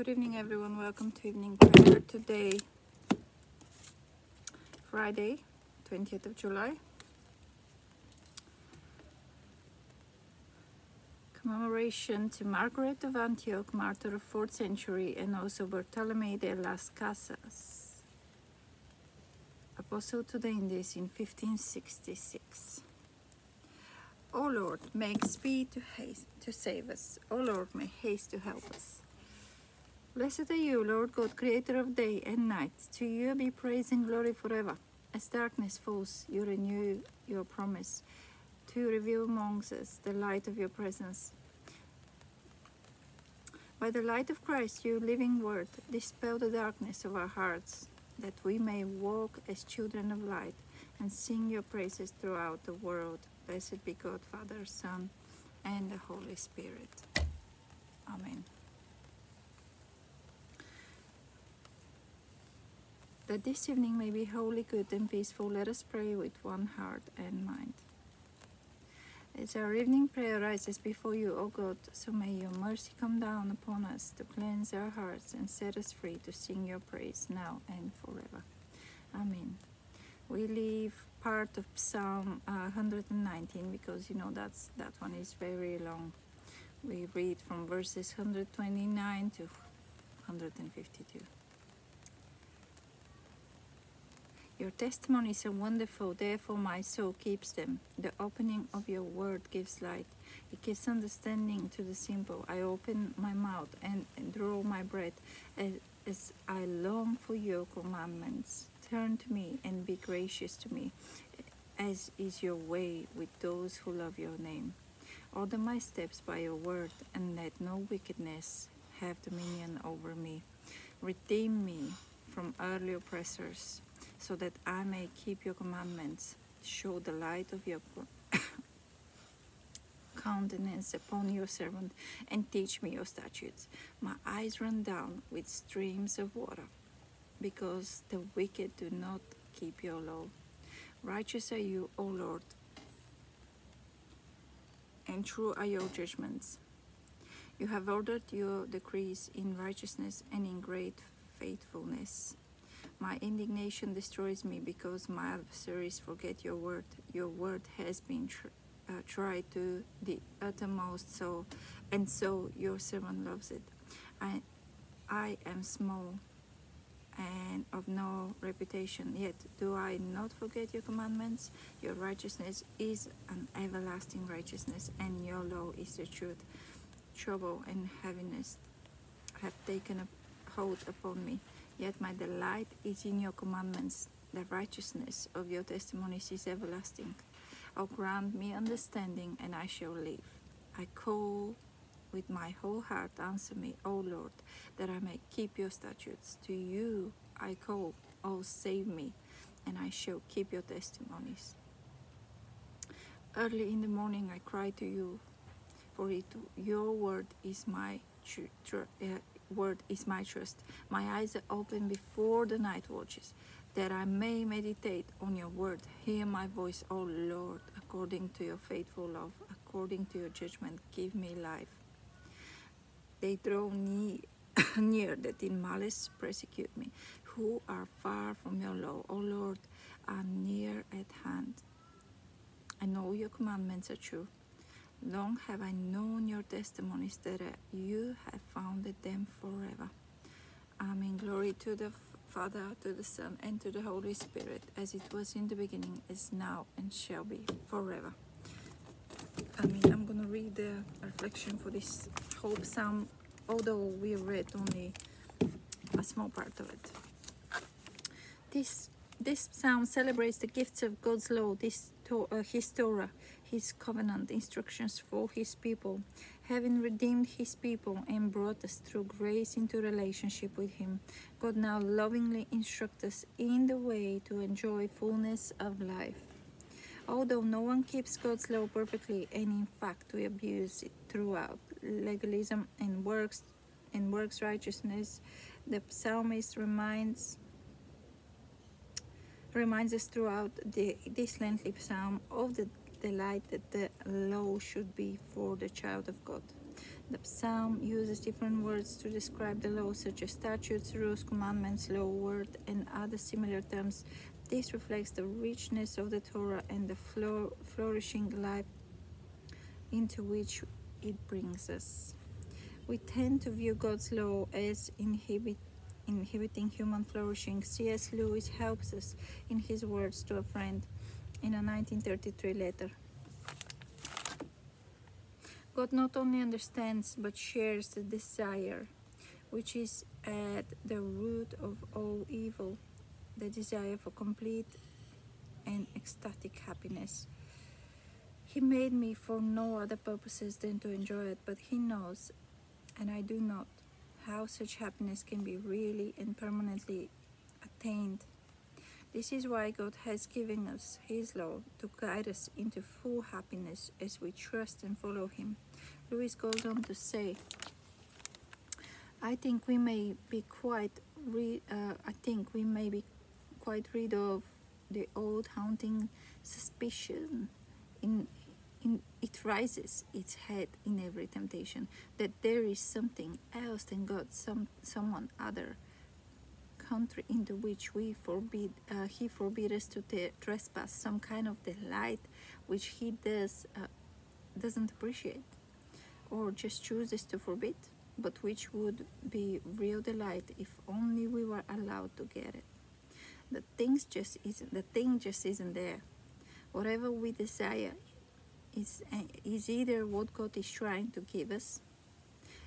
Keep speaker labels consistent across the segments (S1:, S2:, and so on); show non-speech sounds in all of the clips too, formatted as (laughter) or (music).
S1: Good evening, everyone. Welcome to evening prayer today, Friday, 20th of July. Commemoration to Margaret of Antioch, martyr of 4th century, and also Bartolome de las Casas, apostle to the Indies in 1566. O Lord, make speed to haste to save us. O Lord, make haste to help us. Blessed are you, Lord God, creator of day and night. To you be praise and glory forever. As darkness falls, you renew your promise to reveal amongst us the light of your presence. By the light of Christ, your living word, dispel the darkness of our hearts, that we may walk as children of light and sing your praises throughout the world. Blessed be God, Father, Son, and the Holy Spirit. Amen. That this evening may be wholly good and peaceful, let us pray with one heart and mind. As our evening prayer rises before you, O God, so may your mercy come down upon us to cleanse our hearts and set us free to sing your praise now and forever. Amen. We leave part of Psalm uh, 119 because you know that's that one is very long. We read from verses 129 to 152. Your testimonies are wonderful, therefore my soul keeps them. The opening of your word gives light. It gives understanding to the simple. I open my mouth and, draw my breath as, as I long for your commandments. Turn to me and be gracious to me, as is your way with those who love your name. Order my steps by your word, and let no wickedness have dominion over me. Redeem me from early oppressors so that I may keep your commandments. Show the light of your (coughs) countenance upon your servant and teach me your statutes. My eyes run down with streams of water because the wicked do not keep your law. Righteous are you, O Lord, and true are your judgments. You have ordered your decrees in righteousness and in great faithfulness. My indignation destroys me because my adversaries forget your word. Your word has been tr- uh, tried to the uttermost so and so your servant loves it. I I am small and of no reputation, yet do I not forget your commandments. Your righteousness is an everlasting righteousness, and your law is the truth. Trouble and heaviness have taken a hold upon me Yet my delight is in your commandments. The righteousness of your testimonies is everlasting. O grant me understanding, and I shall live. I call with my whole heart, answer me, O Lord, that I may keep your statutes. To you I call, O save me, and I shall keep your testimonies. Early in the morning I cry to you, for it, your word is my tr- tr- uh, word is my trust. My eyes are open before the night watches, that I may meditate on your word. Hear my voice, O Lord, according to your faithful love, according to your judgment, give me life. They draw near, (laughs) near that in malice persecute me, who are far from your law, O Lord, are near at hand. I know your commandments are true. Long have I known your testimonies that you have founded them forever. Amen. Glory to the Father, to the Son, and to the Holy Spirit, as it was in the beginning, is now, and shall be forever. I mean, I'm going to read the reflection for this whole psalm, although we read only a small part of it. This this psalm celebrates the gifts of God's law, this Uh, his Torah, his covenant instructions for his people, having redeemed his people and brought us through grace into relationship with him. God now lovingly instructs us in the way to enjoy fullness of life. Although no one keeps God's law perfectly, and in fact we abuse it throughout legalism and works and works righteousness, the psalmist reminds reminds us throughout the, this lengthy psalm of the delight that the law should be for the child of God. The psalm uses different words to describe the law, such as statutes, rules, commandments, law, word, and other similar terms. This reflects the richness of the Torah and the flour- flourishing life into which it brings us. We tend to view God's law as inhibit, inhibiting human flourishing. C.S. Lewis helps us in his words to a friend in a 1933 letter. God not only understands but shares the desire which is at the root of all evil the desire for complete and ecstatic happiness. He made me for no other purposes than to enjoy it, but He knows, and I do not, how such happiness can be really and permanently attained. This is why God has given us His law to guide us into full happiness as we trust and follow Him. Lewis goes on to say, I think we may be quite re- uh, I think we may be quite rid of the old haunting suspicion in in it rises its head in every temptation that there is something else than God, some someone other country into which we forbid uh, he forbid us to trespass some kind of delight which he does uh, doesn't appreciate or just chooses to forbid but which would be real delight if only we were allowed to get it. The things just isn't the thing just isn't there. Whatever we desire is uh, is either what god is trying to give us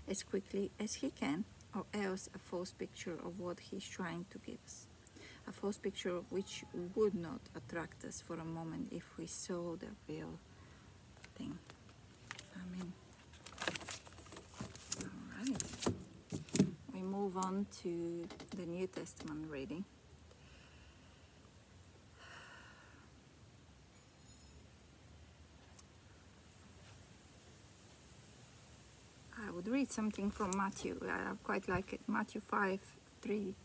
S1: as quickly as he can or else a false picture of what he's trying to give us. A false picture which would not attract us for a moment if we saw the real thing. Amen. All right. We move on to the new testament reading I would read something from Matthew. I quite like it. Matthew 5, 3,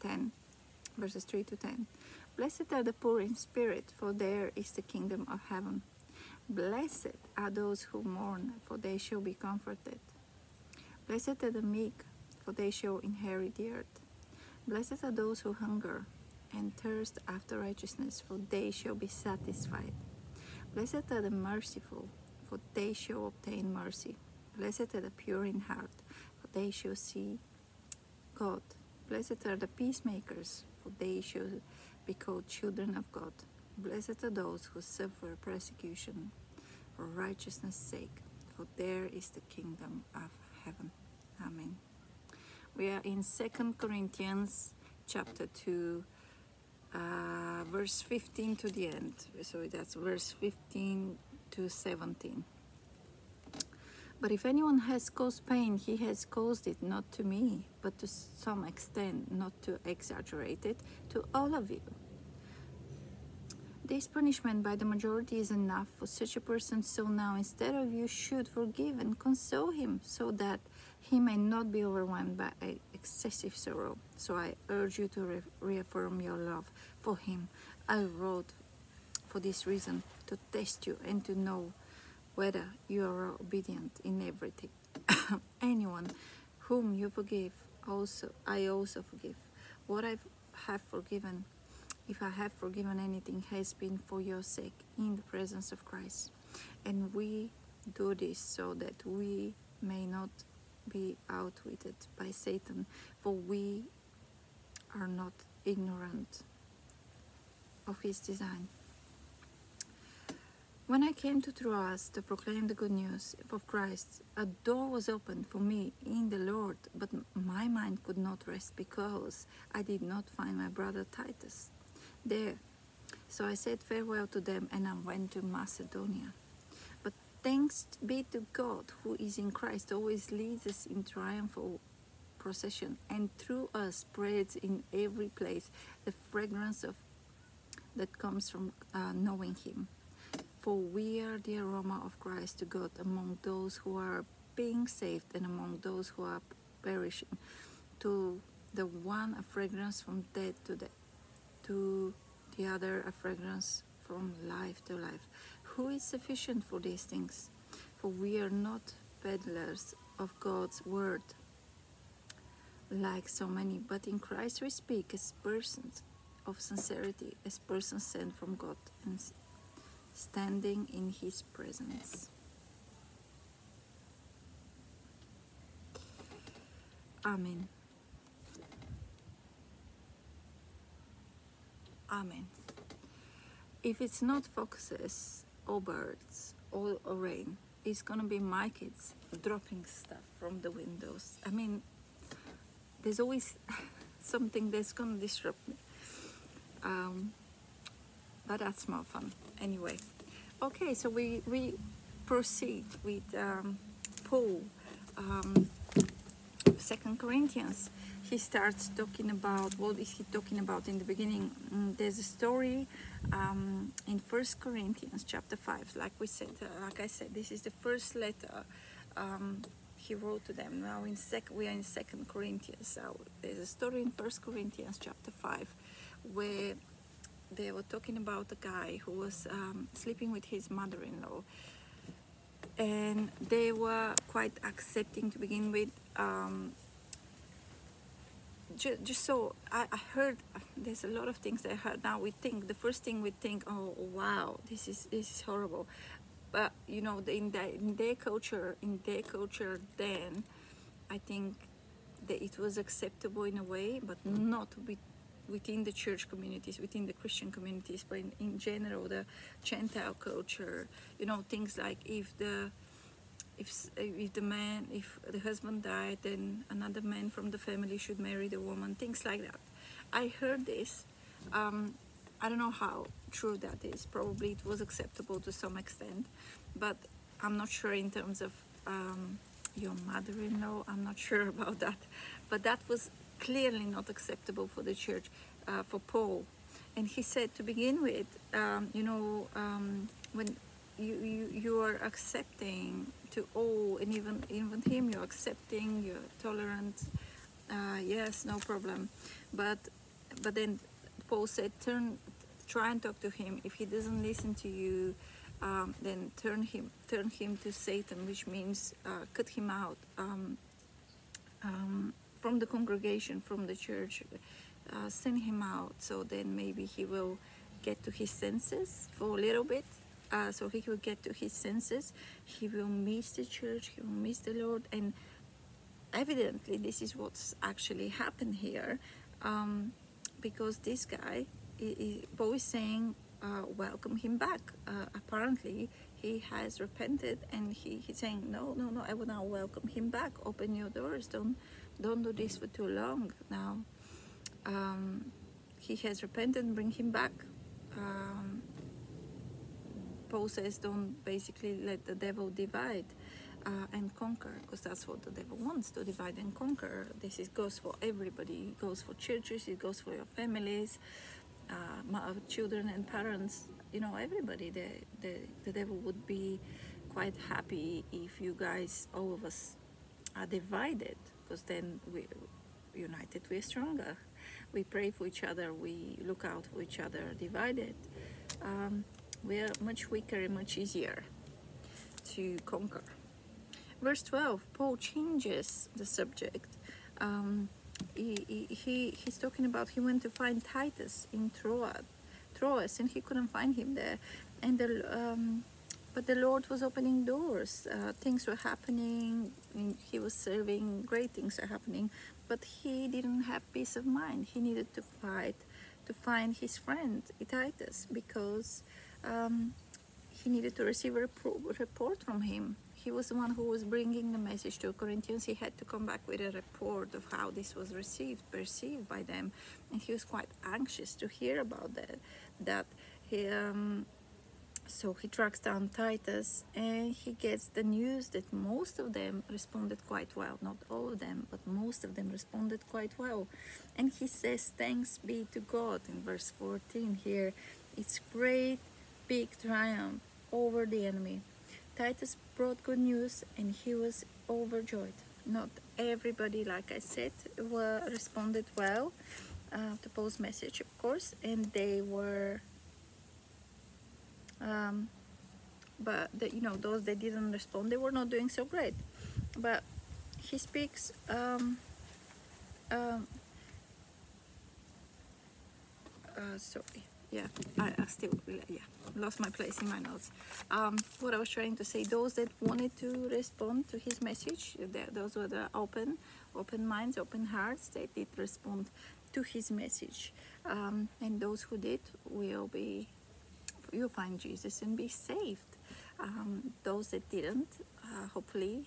S1: 10, verses 3 to 10. Blessed are the poor in spirit, for there is the kingdom of heaven. Blessed are those who mourn, for they shall be comforted. Blessed are the meek, for they shall inherit the earth. Blessed are those who hunger and thirst after righteousness, for they shall be satisfied. Blessed are the merciful, for they shall obtain mercy. Blessed are the pure in heart, for they shall see God. Blessed are the peacemakers, for they shall be called children of God. Blessed are those who suffer persecution for righteousness' sake, for there is the kingdom of heaven. Amen. We are in Second Corinthians chapter 2, uh, verse 15 to the end. So that's verse 15 to 17. But if anyone has caused pain, he has caused it not to me, but to some extent, not to exaggerate it, to all of you. This punishment by the majority is enough for such a person, so now instead of you should forgive and console him, so that he may not be overwhelmed by excessive sorrow. So I urge you to re- reaffirm your love for him. I wrote for this reason to test you and to know whether you are obedient in everything. (laughs) Anyone whom you forgive, also I also forgive. What I have forgiven, if I have forgiven anything, has been for your sake in the presence of Christ. And we do this so that we may not be outwitted by Satan, for we are not ignorant of his design. When I came to Troas to proclaim the good news of Christ, a door was opened for me in the Lord, but my mind could not rest because I did not find my brother Titus there. So I said farewell to them and I went to Macedonia. But thanks be to God who is in Christ, always leads us in triumphal procession and through us spreads in every place the fragrance of that comes from uh, knowing Him. For we are the aroma of Christ to God among those who are being saved and among those who are perishing. To the one, a fragrance from death to death, to the other, a fragrance from life to life. Who is sufficient for these things? For we are not peddlers of God's word, like so many, but in Christ we speak as persons of sincerity, as persons sent from God and standing in His presence. Amen. Amen. If it's not foxes or birds or, or rain, it's gonna be my kids dropping stuff from the windows. I mean, there's always (laughs) something that's gonna disrupt me. Um, but that's more fun anyway. Okay, so we we proceed with um, Paul. Um, Second Corinthians, he starts talking about what is he talking about in the beginning. Mm, there's a story um, in First Corinthians chapter five. Like we said, uh, like I said, this is the first letter um, he wrote to them. Now in sec, we are in Second Corinthians. So there's a story in First Corinthians chapter five where they were talking about a guy who was um, sleeping with his mother-in-law. And they were quite accepting to begin with um, ju- just so I, I heard there's a lot of things I heard. Now we think the first thing we think oh wow this is this is horrible. But you know in, the, in their culture in their culture then I think that it was acceptable in a way but not with within the church communities, within the Christian communities, but in, in general, the Gentile culture, you know, things like if the if if the man, if the husband died, then another man from the family should marry the woman, things like that. I heard this. Um, I don't know how true that is. Probably it was acceptable to some extent, but I'm not sure in terms of um, your mother-in-law. I'm not (laughs) sure about that, but that was clearly not acceptable for the church, uh, for Paul. And he said to begin with, um, you know, um, when you, you, you are accepting to all, and even, even him, you're accepting, you're tolerant, uh, yes, no problem. But, but then Paul said, turn, try and talk to him. If he doesn't listen to you, um, then turn him, turn him to Satan, which means uh, cut him out. Um, um, from the congregation, from the church, uh, send him out so then maybe he will get to his senses for a little bit. Uh, so he will get to his senses, he will miss the church, he will miss the Lord, and evidently this is what's actually happened here, um, because this guy, Paul is saying, uh, welcome him back. Uh, apparently, he has repented, and he, he's saying, no, no, no, I will not welcome him back. Open your doors, don't don't do this for too long now. Um, he has repented, bring him back. Um, Paul says, don't basically let the devil divide uh, and conquer, because that's what the devil wants to divide and conquer. This is, goes for everybody, it goes for churches, it goes for your families, uh, children and parents, you know, everybody. The, the, the devil would be quite happy if you guys, all of us, are divided because then we united we're stronger. We pray for each other we look out for each other divided. Um, we're much weaker and much easier to conquer. Verse 12 paul changes the subject. Um, he, he, he's talking about he went to find titus in troas troas and he couldn't find him there. And the um, but the Lord was opening doors. Uh, things were happening. He was serving. Great things are happening. But he didn't have peace of mind. He needed to fight to find his friend Titus because um, he needed to receive a report from him. He was the one who was bringing the message to Corinthians. He had to come back with a report of how this was received, perceived by them, and he was quite anxious to hear about that. That he. Um, so he tracks down Titus and he gets the news that most of them responded quite well. Not all of them, but most of them responded quite well. And he says, Thanks be to God in verse 14 here. It's great big triumph over the enemy. Titus brought good news and he was overjoyed. Not everybody, like I said, were responded well uh, to Paul's message, of course, and they were um, but the, you know those that didn't respond they were not doing so great. But he speaks um, um, uh, sorry. Yeah I, I still yeah lost my place in my notes. Um, what I was trying to say those that wanted to respond to his message those were the open open minds open hearts they did respond to his message. Um, and those who did will be you'll find Jesus and be saved. Um, those that didn't uh, hopefully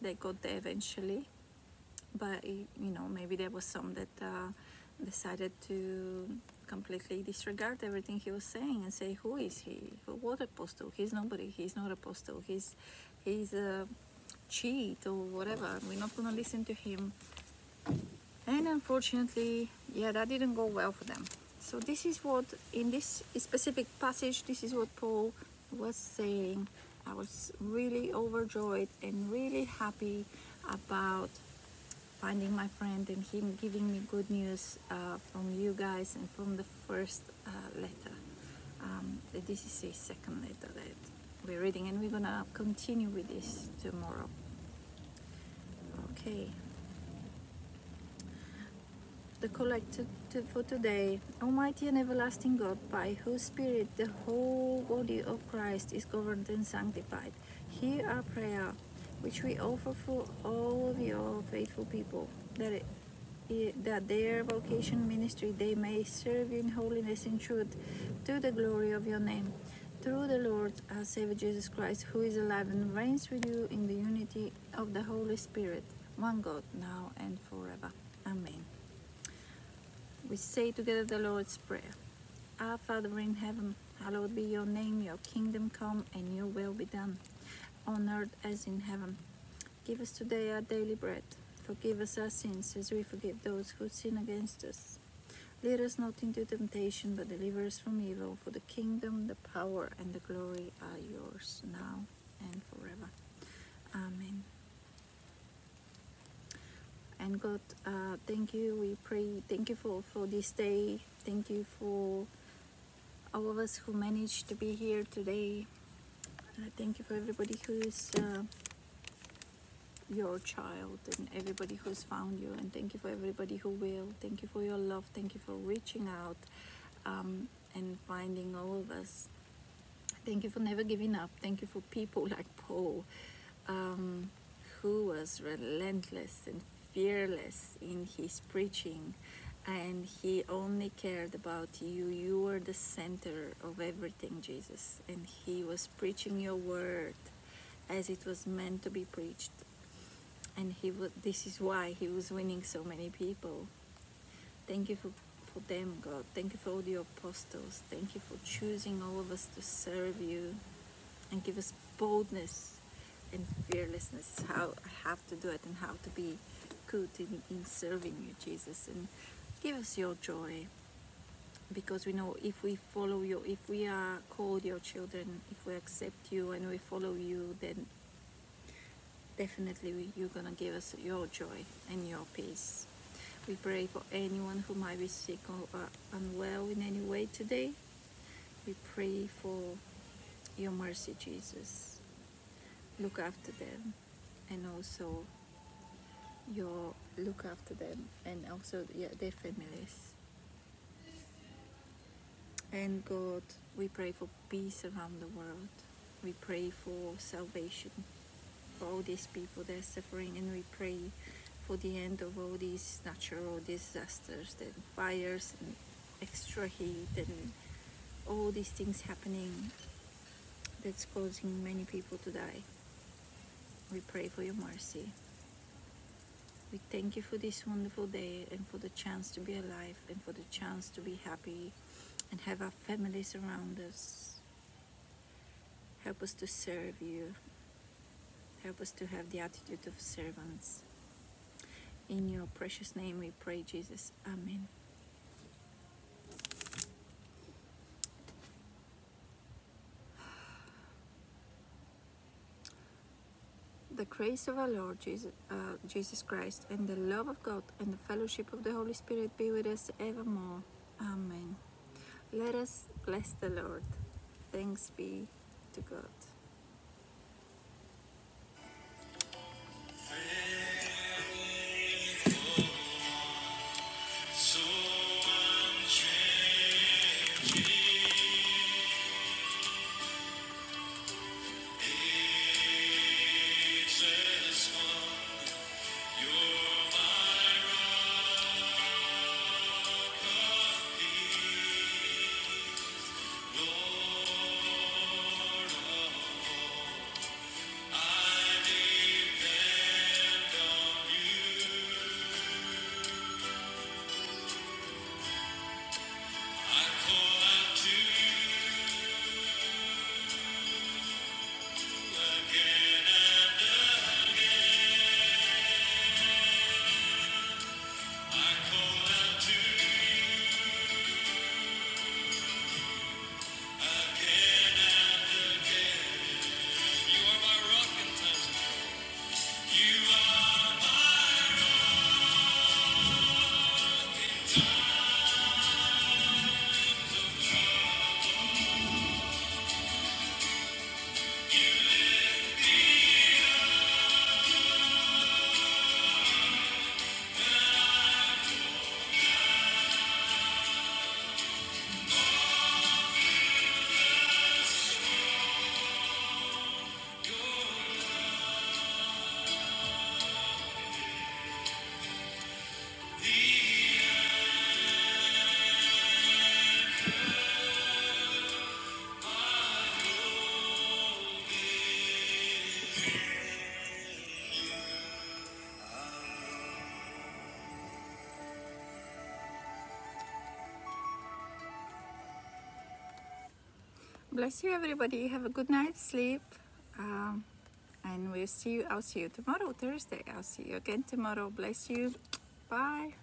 S1: they got there eventually. But you know maybe there was some that uh, decided to completely disregard everything he was saying and say who is he? What apostle? He's nobody. He's not apostle. He's he's a cheat or whatever. We're not going to listen to him. And unfortunately yeah that didn't go well for them so this is what in this specific passage this is what paul was saying i was really overjoyed and really happy about finding my friend and him giving me good news uh, from you guys and from the first uh, letter. Um, this is a second letter that we're reading and we're gonna continue with this tomorrow. Okay. The collected for today, Almighty and everlasting God, by whose Spirit the whole body of Christ is governed and sanctified, hear our prayer which we offer for all of your faithful people, that it, that their vocation ministry they may serve in holiness and truth to the glory of your name. Through the Lord our Savior Jesus Christ, who is alive and reigns with you in the unity of the Holy Spirit, one God, now and forever. We say together the Lord's Prayer. Our Father in heaven, hallowed be your name, your kingdom come, and your will be done on earth as in heaven. Give us today our daily bread. Forgive us our sins as we forgive those who sin against us. Lead us not into temptation, but deliver us from evil. For the kingdom, the power, and the glory are yours now and forever. Amen. And God, uh, thank you. We pray. Thank you for, for this day. Thank you for all of us who managed to be here today. Thank you for everybody who's uh, your child and everybody who's found you. And thank you for everybody who will. Thank you for your love. Thank you for reaching out um, and finding all of us. Thank you for never giving up. Thank you for people like Paul, um, who was relentless and fearless in his preaching and he only cared about you. You were the center of everything jesus and he was preaching your word as it was meant to be preached. And he would this is why he was winning so many people. Thank you for for them god. Thank you for all the apostles. Thank you for choosing all of us to serve you and give us boldness and fearlessness. How i have to do it and how to be good in, in serving you jesus and Give us your joy because we know if we follow you, if we are called your children, if we accept you and we follow you, then definitely you're gonna give us your joy and your peace. We pray for anyone who might be sick or uh, unwell in any way today. We pray for your mercy, Jesus. Look after them and also your look after them and also yeah, their families. And God, we pray for peace around the world. We pray for salvation for all these people that are suffering, and we pray for the end of all these natural disasters, and fires, and extra heat, and all these things happening that's causing many people to die. We pray for your mercy. We thank you for this wonderful day and for the chance to be alive and for the chance to be happy and have our families around us. Help us to serve you. Help us to have the attitude of servants. In your precious name we pray, Jesus. Amen. The grace of our Lord Jesus, uh, Jesus Christ and the love of God and the fellowship of the Holy Spirit be with us evermore. Amen. Let us bless the Lord. Thanks be to God. Bless you, everybody. Have a good night's sleep. Um, and we'll see you. I'll see you tomorrow, Thursday. I'll see you again tomorrow. Bless you. Bye.